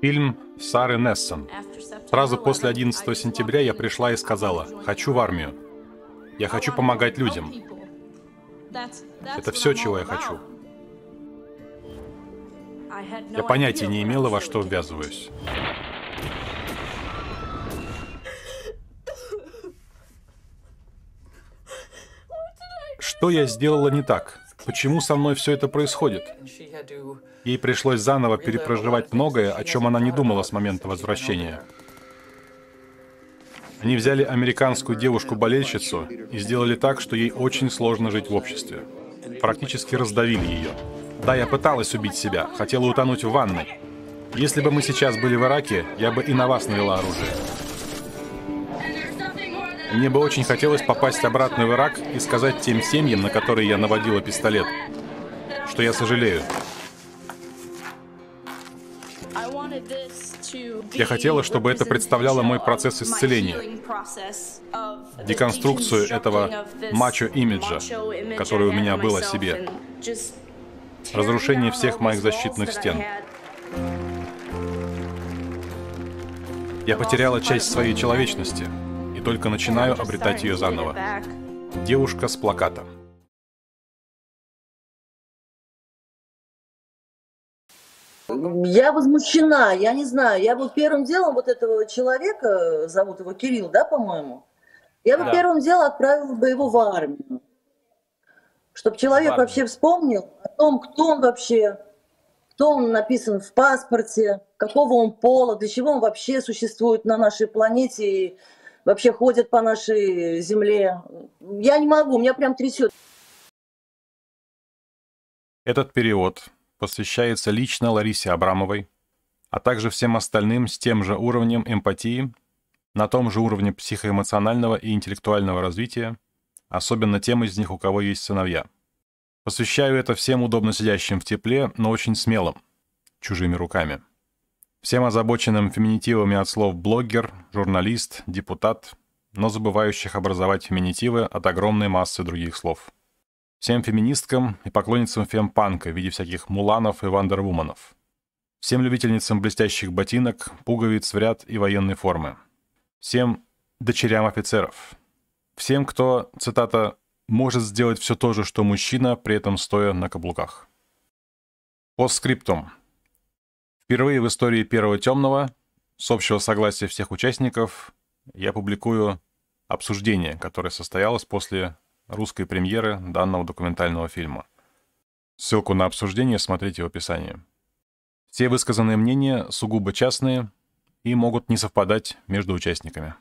Фильм Сары Нессон. Сразу после 11 сентября я пришла и сказала, хочу в армию. Я хочу помогать людям. Это все, чего я хочу. Я понятия не имела, во что ввязываюсь. Что я сделала не так? Почему со мной все это происходит? Ей пришлось заново перепроживать многое, о чем она не думала с момента возвращения. Они взяли американскую девушку-болельщицу и сделали так, что ей очень сложно жить в обществе. Практически раздавили ее. Да, я пыталась убить себя, хотела утонуть в ванной. Если бы мы сейчас были в Ираке, я бы и на вас навела оружие. Мне бы очень хотелось попасть обратно в Ирак и сказать тем семьям, на которые я наводила пистолет, что я сожалею. Я хотела, чтобы это представляло мой процесс исцеления, деконструкцию этого мачо-имиджа, который у меня был о себе, разрушение всех моих защитных стен. Я потеряла часть своей человечности — и только начинаю обретать ее заново. Девушка с плаката. Я возмущена, я не знаю. Я бы первым делом вот этого человека, зовут его Кирилл, да, по-моему? Я бы да. первым делом отправила бы его в армию. Чтобы человек вообще вспомнил о том, кто он вообще, кто он написан в паспорте, какого он пола, для чего он вообще существует на нашей планете и вообще ходят по нашей земле. Я не могу, меня прям трясет. Этот период посвящается лично Ларисе Абрамовой, а также всем остальным с тем же уровнем эмпатии, на том же уровне психоэмоционального и интеллектуального развития, особенно тем из них, у кого есть сыновья. Посвящаю это всем удобно сидящим в тепле, но очень смелым, чужими руками. Всем озабоченным феминитивами от слов блогер, журналист, депутат, но забывающих образовать феминитивы от огромной массы других слов. Всем феминисткам и поклонницам фемпанка в виде всяких муланов и вандервуманов. Всем любительницам блестящих ботинок, пуговиц в ряд и военной формы. Всем дочерям офицеров. Всем, кто, цитата, «может сделать все то же, что мужчина, при этом стоя на каблуках». Постскриптум. Впервые в истории первого темного, с общего согласия всех участников, я публикую обсуждение, которое состоялось после русской премьеры данного документального фильма. Ссылку на обсуждение смотрите в описании. Все высказанные мнения сугубо частные и могут не совпадать между участниками.